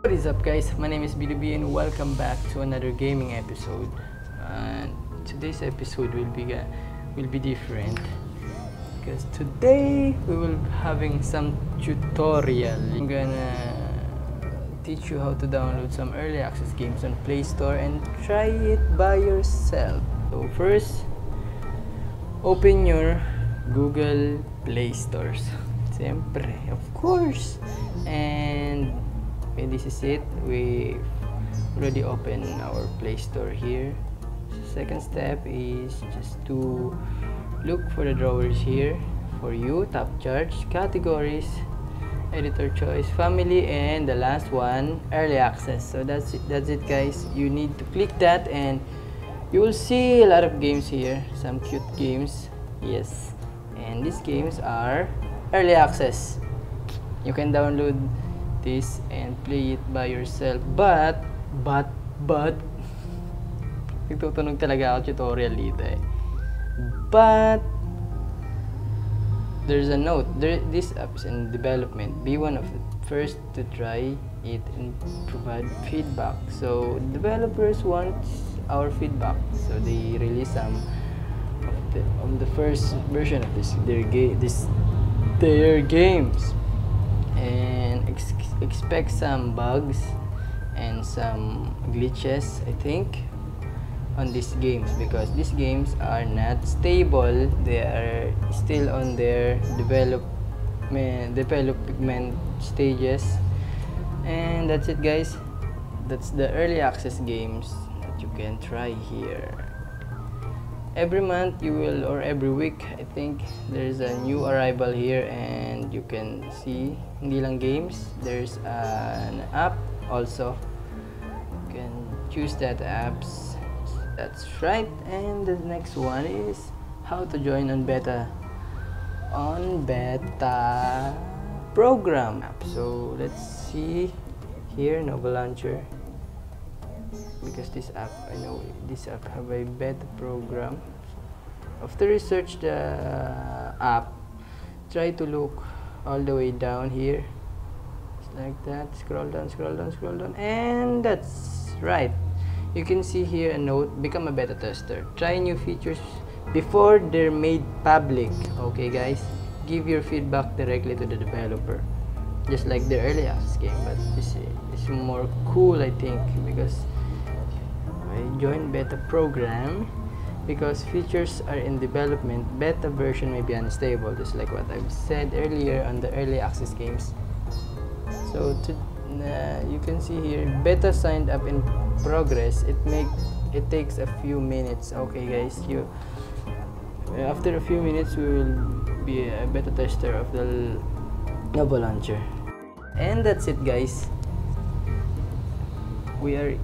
What is up guys? My name is Bidobi and welcome back to another gaming episode. And today's episode will be uh, will be different because today we will be having some tutorial. I'm gonna teach you how to download some early access games on Play Store and try it by yourself. So first, open your Google Play Stores. Siyempre, of course. And this is it. We already open our Play Store here. second step is just to look for the drawers here for you, top charts, categories, editor choice, family, and the last one, early access. So that's it, that's it guys. You need to click that and you will see a lot of games here. Some cute games. Yes. And these games are early access. You can download this and play it by yourself. But, but, but, nagtutunog talaga ako tutorial dito eh. But, there's a note. There, this app is in development. Be one of the first to try it and provide feedback. So, developers want our feedback. So, they release some of the, of the first version of this their game this their games and ex expect some bugs and some glitches I think on these games because these games are not stable. They are still on their development development stages. And that's it guys. That's the early access games that you can try here every month you will or every week I think there's a new arrival here and you can see hindi lang games. There's an app also. You can choose that apps. That's right. And the next one is how to join on beta on beta program. App so let's see here Nova Launcher because this app I know this app have a beta program. After research the app try to look all the way down here. Just like that. Scroll down scroll down scroll down and that's right. You can see here a note become a beta tester. Try new features before they're made public. Okay guys. Give your feedback directly to the developer. Just like the early access game but this is more cool i think because i joined beta program because features are in development beta version may be unstable just like what i've said earlier on the early access games. So to uh, you can see here beta signed up in progress. It make it takes a few minutes. Okay guys you after a few minutes we will be a beta tester of the Nova launcher. And that's it guys. We are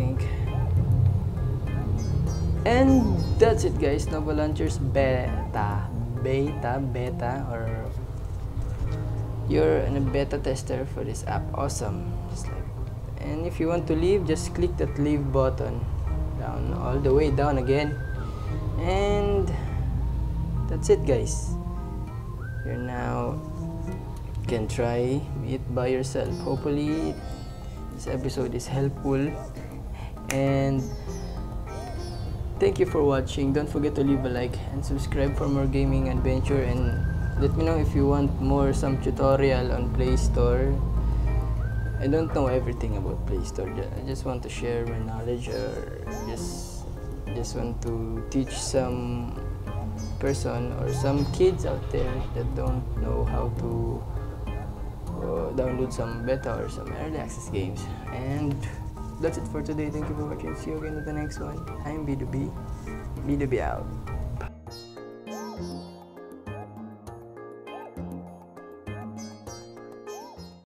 think. And that's it guys. Nova launchers beta. Beta? Beta? Or you're a beta tester for this app. Awesome. Like and if you want to leave just click that leave button down all the way down again. And that's it guys. You're now can try it by yourself. Hopefully this episode is helpful and thank you for watching don't forget to leave a like and subscribe for more gaming adventure and let me know if you want more some tutorial on play store I don't know everything about Play Store. I just want to share my knowledge or just just want to teach some person or some kids out there that don't know how to uh, download some beta or some early access games. And that's it for today. Thank you for watching. See you again in the next one. I'm Bidobi. Bidobi out.